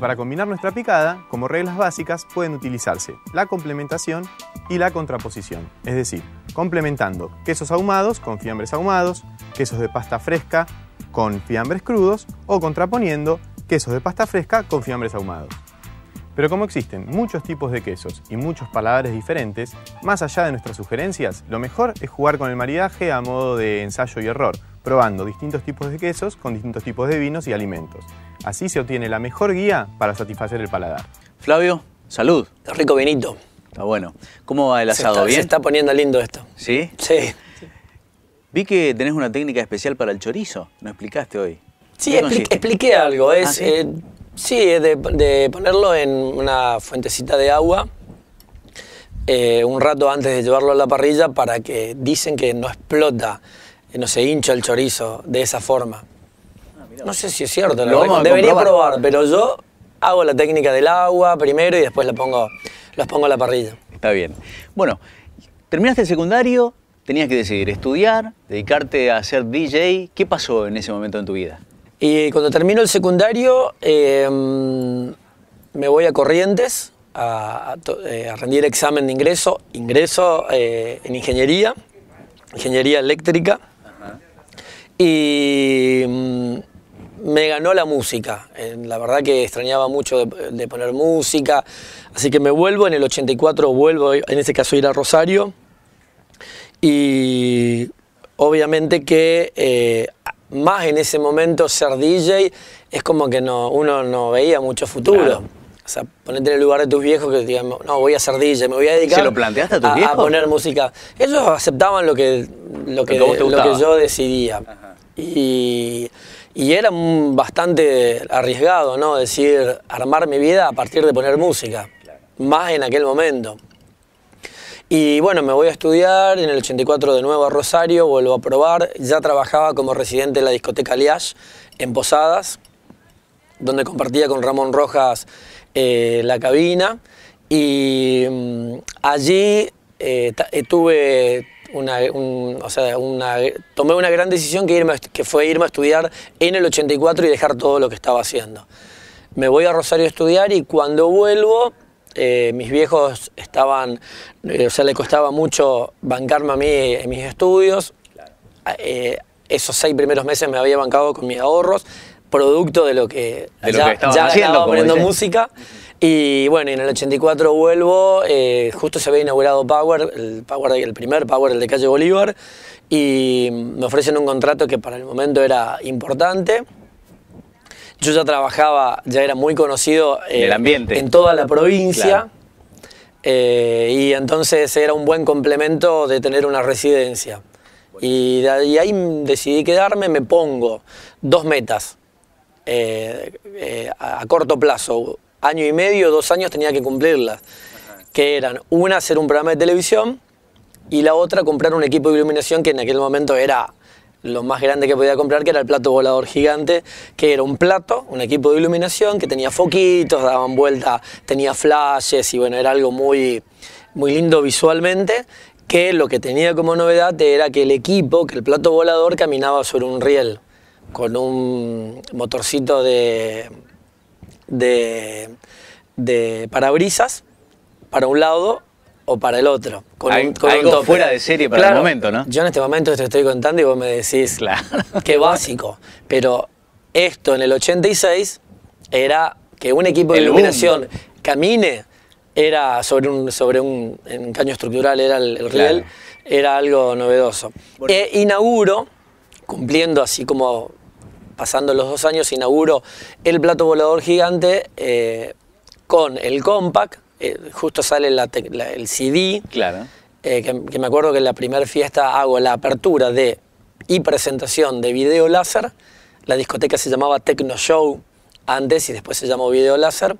para combinar nuestra picada, como reglas básicas, pueden utilizarse la complementación y la contraposición, es decir, complementando quesos ahumados con fiambres ahumados, quesos de pasta fresca con fiambres crudos o contraponiendo quesos de pasta fresca con fiambres ahumados. Pero como existen muchos tipos de quesos y muchos paladares diferentes, más allá de nuestras sugerencias, lo mejor es jugar con el maridaje a modo de ensayo y error, probando distintos tipos de quesos con distintos tipos de vinos y alimentos. Así se obtiene la mejor guía para satisfacer el paladar. Flavio, salud. Rico vinito. Está bueno. ¿Cómo va el Se asado? está, ¿Bien? se está poniendo lindo esto. ¿Sí? Sí. Vi que tenés una técnica especial para el chorizo. ¿No explicaste hoy? Sí, expliqué algo. Es, Ah, ¿sí? eh, sí, es de, de ponerlo en una fuentecita de agua eh, un rato antes de llevarlo a la parrilla para que dicen que no explota, eh, no se hincha el chorizo de esa forma. No sé si es cierto, la Lo verdad, debería probar, pero yo hago la técnica del agua primero y después la pongo, los pongo a la parrilla. Está bien. Bueno, terminaste el secundario, tenías que decidir estudiar, dedicarte a ser DJ. ¿Qué pasó en ese momento en tu vida? Y cuando termino el secundario, eh, me voy a Corrientes a, a to- eh, a rendir examen de ingreso. Ingreso eh, en ingeniería, ingeniería eléctrica. Y mm, me ganó la música. Eh, la verdad que extrañaba mucho de, de poner música. Así que me vuelvo, en el 84 vuelvo, en ese caso, a ir a Rosario. Y obviamente que eh, más en ese momento ser DJ es como que no, uno no veía mucho futuro. Claro. O sea, ponete en el lugar de tus viejos que digan, no, voy a ser DJ, me voy a dedicar ¿Se lo planteaste a tus viejos? poner música. Ellos aceptaban lo que, lo que, a lo que yo decidía. Y, y era bastante arriesgado, ¿no? Decir, armar mi vida a partir de poner música. Más en aquel momento. Y bueno, me voy a estudiar en el 84 de nuevo a Rosario, vuelvo a probar. Ya trabajaba como residente de la discoteca Liage en Posadas, donde compartía con Ramón Rojas eh, la cabina. Y mm, allí eh, eh, tuve una, un- o sea, una- tomé una gran decisión que, irme fue irme a estudiar en el 84 y dejar todo lo que estaba haciendo. Me voy a Rosario a estudiar y cuando vuelvo, eh, mis viejos estaban, eh, o sea, le costaba mucho bancarme a mí en mis estudios. Eh, esos seis primeros meses me había bancado con mis ahorros, producto de lo que De lo ya, que ya haciendo, como música. Y bueno, en el 84 vuelvo, eh, justo se había inaugurado Power, el, Power, el primer Power, el de calle Bolívar, y me ofrecen un contrato que para el momento era importante. Yo ya trabajaba, ya era muy conocido eh, En el ambiente. en toda la provincia. Claro. Eh, y entonces era un buen complemento de tener una residencia. Y de ahí, decidí quedarme, me pongo dos metas eh, eh, a corto plazo, año y medio, dos años tenía que cumplirlas, que eran una hacer un programa de televisión y la otra comprar un equipo de iluminación que en aquel momento era lo más grande que podía comprar, que era el plato volador gigante, que era un plato, un equipo de iluminación que tenía foquitos, daban vuelta, tenía flashes y bueno, era algo muy, muy lindo visualmente, que lo que tenía como novedad era que el equipo, que el plato volador caminaba sobre un riel, con un motorcito de, de, de parabrisas para un lado o para el otro. Con Al- un, con un algo fuera de serie para el momento, ¿no? Yo en este momento te estoy contando y vos me decís, Claro. qué básico. Pero esto en el 86 era que un equipo de El iluminación camine, era sobre un, sobre un caño estructural, era el, el riel, era algo novedoso. E inauguro, cumpliendo así como pasando los dos años, inauguro el plato volador gigante eh, con el compact, eh, justo sale la tec- la- el CD, Claro. eh, que, que me acuerdo que en la primera fiesta hago la apertura de y presentación de video láser. La discoteca se llamaba Tecno Show antes y después se llamó Video Láser.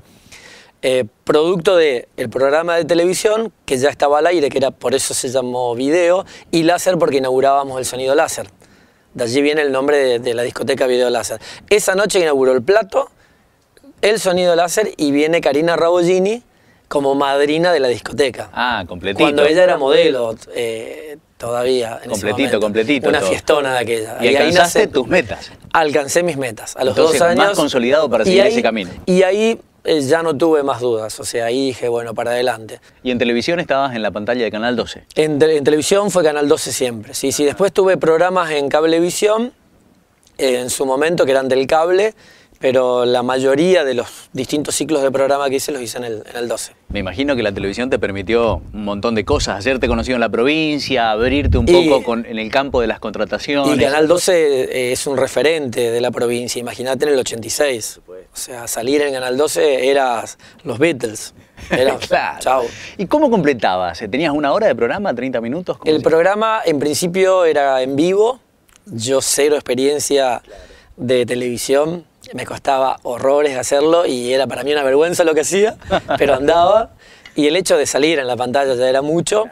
Eh, producto del programa de televisión que ya estaba al aire, que era por eso se llamó Video, y Láser porque inaugurábamos el sonido láser. De allí viene el nombre de, de la discoteca Video Láser. Esa noche inauguró el plato, el sonido láser y viene Karina Rabollini como madrina de la discoteca. Ah, completito. Cuando ella era modelo eh, todavía. en Completito, completito Una todo. fiestona de aquella. Y ahí alcanzaste nace- tus metas. Alcancé mis metas a los Entonces, dos años. más consolidado para y seguir ahí- ese camino. Y ahí eh, ya no tuve más dudas. O sea, ahí dije, bueno, para adelante. ¿Y en televisión estabas en la pantalla de Canal 12? En, te- en televisión fue Canal 12 siempre. Sí, sí. Después tuve programas en cablevisión, eh, en su momento, que eran del cable, pero la mayoría de los distintos ciclos de programa que hice los hice en el, en el 12. Me imagino que la televisión te permitió un montón de cosas, hacerte conocido en la provincia, abrirte un Y- poco con- en el campo de las contrataciones. Y Canal 12 eh, es un referente de la provincia, imagínate en el 86. O sea, salir en Canal 12 eras los Beatles. Era, Claro. chao. ¿Y cómo completabas? ¿Tenías una hora de programa, 30 minutos? ¿Cómo El programa en principio era en vivo, yo cero experiencia de televisión, me costaba horrores hacerlo y era para mí una vergüenza lo que hacía, pero andaba y el hecho de salir en la pantalla ya era mucho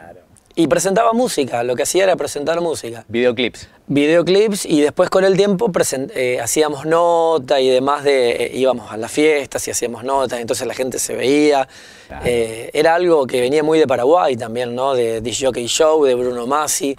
y presentaba música, lo que hacía era presentar música. Videoclips. videoclips y después con el tiempo eh, hacíamos nota y demás de eh, íbamos a las fiestas y hacíamos notas entonces la gente se veía Claro. Eh, era algo que venía muy de Paraguay también no de Disc Jockey Show de Bruno Masi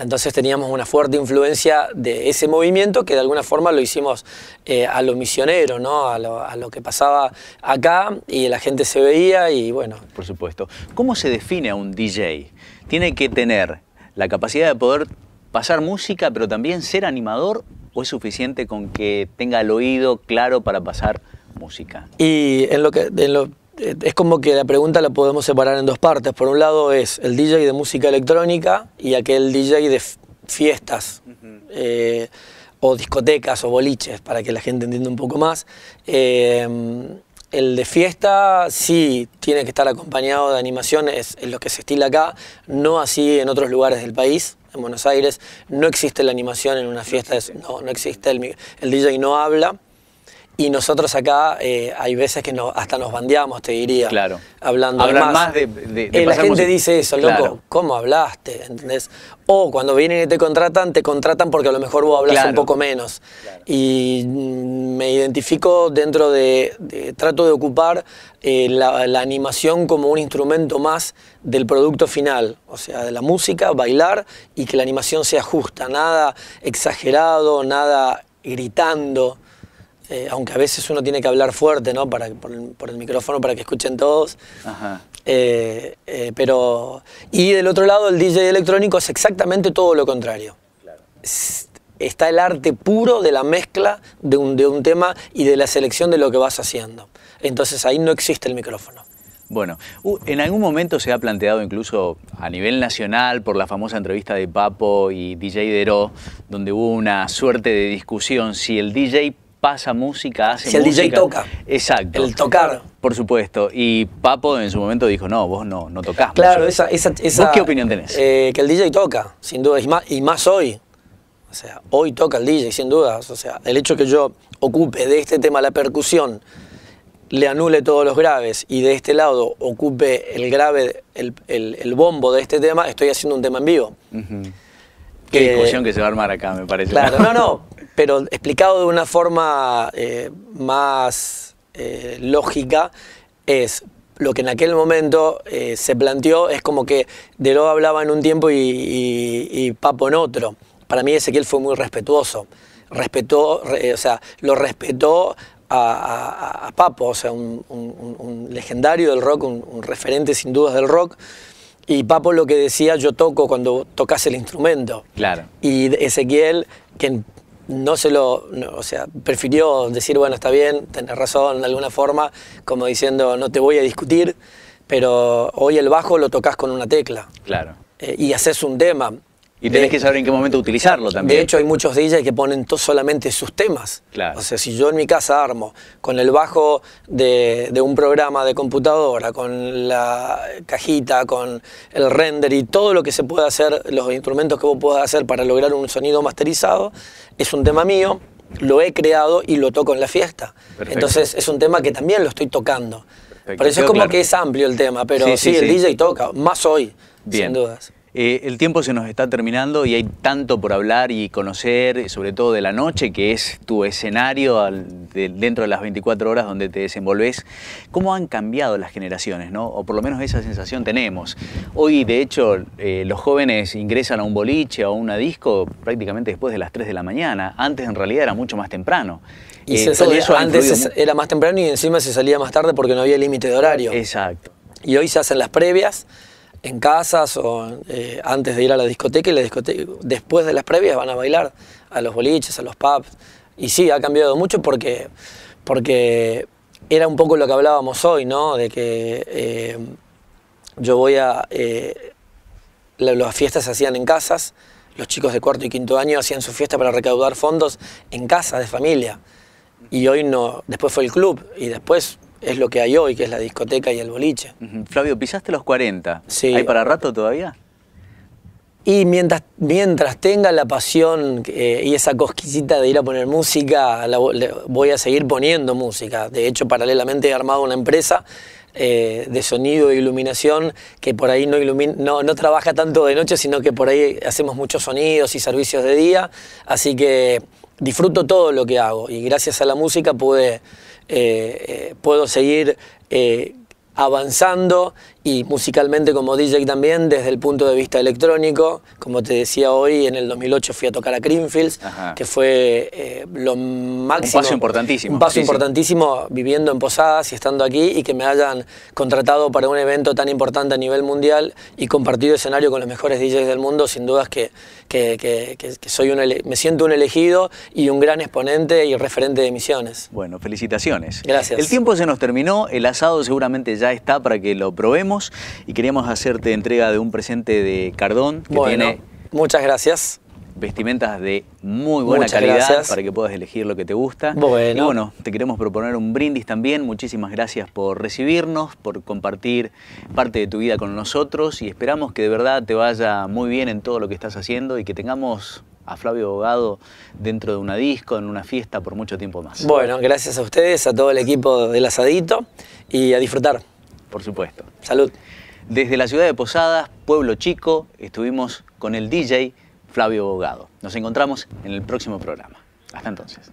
entonces teníamos una fuerte influencia de ese movimiento que de alguna forma lo hicimos eh, a lo misionero no a lo, a lo que pasaba acá y la gente se veía y bueno Por supuesto. ¿Cómo se define a un DJ? ¿Tiene que tener la capacidad de poder pasar música, pero también ser animador? ¿O es suficiente con que tenga el oído claro para pasar música? Y en lo que en lo- es como que la pregunta la podemos separar en dos partes. Por un lado es el DJ de música electrónica y aquel DJ de fiestas eh, o discotecas o boliches, para que la gente entienda un poco más. Eh, el de fiesta sí tiene que estar acompañado de animación, es, lo que se estila acá, no así en otros lugares del país. En Buenos Aires no existe la animación en una fiesta, es- no, no existe, el, el DJ no habla. Y nosotros acá eh, hay veces que no, hasta nos bandeamos, te diría. Claro. Hablando Hablan más. más de- de- de Eh, la gente música. dice eso, loco, Claro. ¿cómo hablaste? ¿Entendés? O cuando vienen y te contratan, te contratan porque a lo mejor vos hablas Claro. un poco menos. Y mm, me identifico dentro de, de- trato de ocupar eh, la, la animación como un instrumento más del producto final, o sea, de la música, bailar y que la animación sea justa, nada exagerado, nada gritando. Eh, aunque a veces uno tiene que hablar fuerte, ¿no? Para, por, el, por el micrófono para que escuchen todos. Ajá. Eh, eh, pero. Y del otro lado, el DJ electrónico es exactamente todo lo contrario. Es- Está el arte puro de la mezcla de un, de un tema y de la selección de lo que vas haciendo. Entonces ahí no existe el micrófono. Bueno, en algún momento se ha planteado incluso a nivel nacional por la famosa entrevista de Papo y DJ Deró, donde hubo una suerte de discusión si el DJ pasa música, hace Si el DJ música. toca. Exacto. El tocar. Por supuesto. Y Papo en su momento dijo, no, vos no, no tocás. Claro, música". esa, esa, esa- ¿Vos qué opinión tenés? eh, que el DJ toca, sin duda, y más, y más hoy. O sea, hoy toca el DJ, sin dudas. O sea, el hecho que yo ocupe de este tema la percusión, le anule todos los graves, y de este lado ocupe el grave, el, el- el bombo de este tema, estoy haciendo un tema en vivo. Qué Eh, discusión que se va a armar acá, me parece. Claro, no, no, pero explicado de una forma eh, más eh, lógica es lo que en aquel momento eh, se planteó, es como que Deró hablaba en un tiempo y, y- y Papo en otro. Para mí Ezequiel fue muy respetuoso, respetó, re- o sea, lo respetó a, a- a Papo, o sea, un, un- un- un legendario del rock, un, un referente sin dudas del rock. Y Papo lo que decía, yo toco cuando tocas el instrumento. Claro. Y Ezequiel, que no se lo, no, o sea, prefirió decir, bueno, está bien, tenés razón de alguna forma, como diciendo, no te voy a discutir, pero hoy el bajo lo tocas con una tecla Claro. eh, y haces un tema. Y tenés De- que saber en qué momento utilizarlo también. De hecho, hay muchos DJs que ponen solamente sus temas. Claro. O sea, si yo en mi casa armo con el bajo de, de un programa de computadora, con la cajita, con el render y todo lo que se puede hacer, los instrumentos que vos puedas hacer para lograr un sonido masterizado, es un tema mío, lo he creado y lo toco en la fiesta. Perfecto. Entonces, es un tema que también lo estoy tocando. Perfecto, Por eso es como claro. que es amplio el tema, pero Sí, sí, sí, el sí. DJ toca, más hoy, Bien. sin dudas. Eh, el tiempo se nos está terminando y hay tanto por hablar y conocer, sobre todo de la noche, que es tu escenario dentro de las 24 horas donde te desenvolves. ¿Cómo han cambiado las generaciones? ¿no? O por lo menos esa sensación tenemos. Hoy, de hecho, eh, los jóvenes ingresan a un boliche o a una disco prácticamente después de las 3 de la mañana. Antes, en realidad, era mucho más temprano. Y eh, eso antes era más temprano y encima se salía más tarde porque no había límite de horario. Exacto. Y hoy se hacen las previas en casas o eh, antes de ir a la discoteca y la discoteca, después de las previas van a bailar a los boliches, a los pubs. Y sí, ha cambiado mucho porque, porque era un poco lo que hablábamos hoy, ¿no? De que eh, yo voy a... Eh, las fiestas se hacían en casas, los chicos de cuarto y quinto año hacían su fiesta para recaudar fondos en casa, de familia. Y hoy no, después fue el club y después es lo que hay hoy, que es la discoteca y el boliche. Flavio, pisaste los 40. Sí. ¿Hay para rato todavía? Y mientras, mientras tenga la pasión eh, y esa cosquillita de ir a poner música, voy a seguir poniendo música. De hecho, paralelamente he armado una empresa eh, de sonido e iluminación que por ahí no, no, no, trabaja tanto de noche, sino que por ahí hacemos muchos sonidos y servicios de día. Así que disfruto todo lo que hago y gracias a la música pude eh, eh, puedo seguir eh, avanzando y musicalmente como DJ también desde el punto de vista electrónico. Como te decía hoy, en el 2008 fui a tocar a Creamfields, que fue eh, lo máximo. Un paso importantísimo. Un paso importantísimo viviendo en Posadas y estando aquí y que me hayan contratado para un evento tan importante a nivel mundial y compartido escenario con los mejores DJs del mundo, sin dudas que, que, que, soy un me siento un elegido y un gran exponente y referente de misiones. Bueno, felicitaciones. Gracias. El tiempo se nos terminó, el asado seguramente ya está para que lo probemos y queríamos hacerte entrega de un presente de Cardón que tiene muchas gracias. Vestimentas de muy buena calidad para que puedas elegir lo que te gusta. Bueno. Y bueno, te queremos proponer un brindis también. Muchísimas gracias por recibirnos, por compartir parte de tu vida con nosotros y esperamos que de verdad te vaya muy bien en todo lo que estás haciendo y que tengamos a Flavio Abogado dentro de una disco, en una fiesta por mucho tiempo más. Bueno, gracias a ustedes, a todo el equipo del asadito y a disfrutar por supuesto. Salud. Desde la ciudad de Posadas, Pueblo Chico, estuvimos con el DJ Flavio Bogado. Nos encontramos en el próximo programa. Hasta entonces.